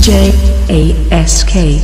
J A S K